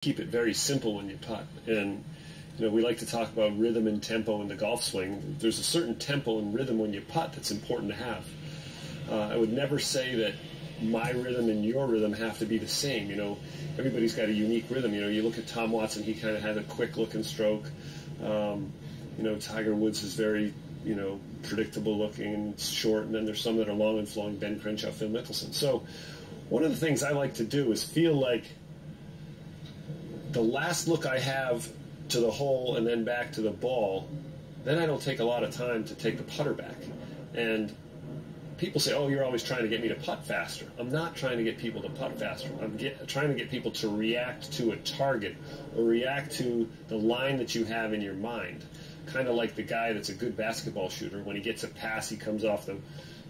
keep it very simple when you putt. And you know, we like to talk about rhythm and tempo in the golf swing. There's a certain tempo and rhythm when you putt that's important to have. Uh, I would never say that my rhythm and your rhythm have to be the same. You know, everybody's got a unique rhythm. You know, you look at Tom Watson; he kind of has a quick looking stroke. Um, you know, Tiger Woods is very, you know, predictable looking and short, and then there's some that are long and flowing. Ben Crenshaw, Phil Mickelson. So, one of the things I like to do is feel like the last look I have to the hole and then back to the ball, then I don't take a lot of time to take the putter back. And people say, "Oh, you're always trying to get me to putt faster." I'm not trying to get people to putt faster. I'm get, trying to get people to react to a target or react to the line that you have in your mind. Kind of like the guy that's a good basketball shooter. When he gets a pass, he comes off the,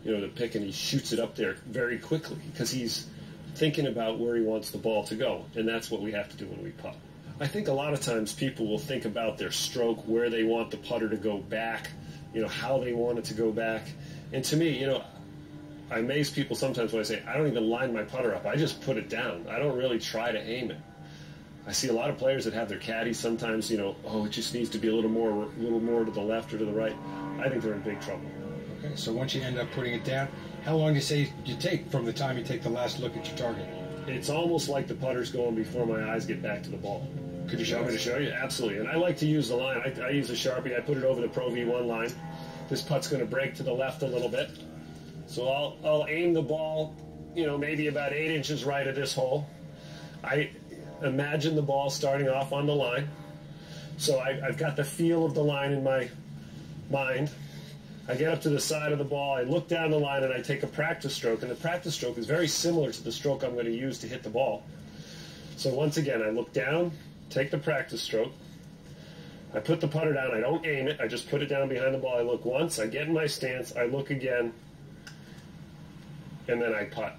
you know, the pick and he shoots it up there very quickly because he's thinking about where he wants the ball to go, and that's what we have to do when we putt. I think a lot of times people will think about their stroke, where they want the putter to go back, you know, how they want it to go back. And to me, you know, I amaze people sometimes when I say, I don't even line my putter up. I just put it down. I don't really try to aim it. I see a lot of players that have their caddies sometimes, you know, oh, it just needs to be a little more, a little more to the left or to the right. I think they're in big trouble. Okay, so once you end up putting it down, how long do you say you take from the time you take the last look at your target? It's almost like the putter's going before my eyes get back to the ball. Could you show me to show you? Absolutely. And I like to use the line. I, I use a Sharpie. I put it over the Pro V1 line. This putt's going to break to the left a little bit. So I'll, I'll aim the ball, you know, maybe about eight inches right of this hole. I imagine the ball starting off on the line. So I, I've got the feel of the line in my mind. I get up to the side of the ball, I look down the line, and I take a practice stroke. And the practice stroke is very similar to the stroke I'm going to use to hit the ball. So once again, I look down, take the practice stroke. I put the putter down. I don't aim it. I just put it down behind the ball. I look once. I get in my stance. I look again. And then I putt.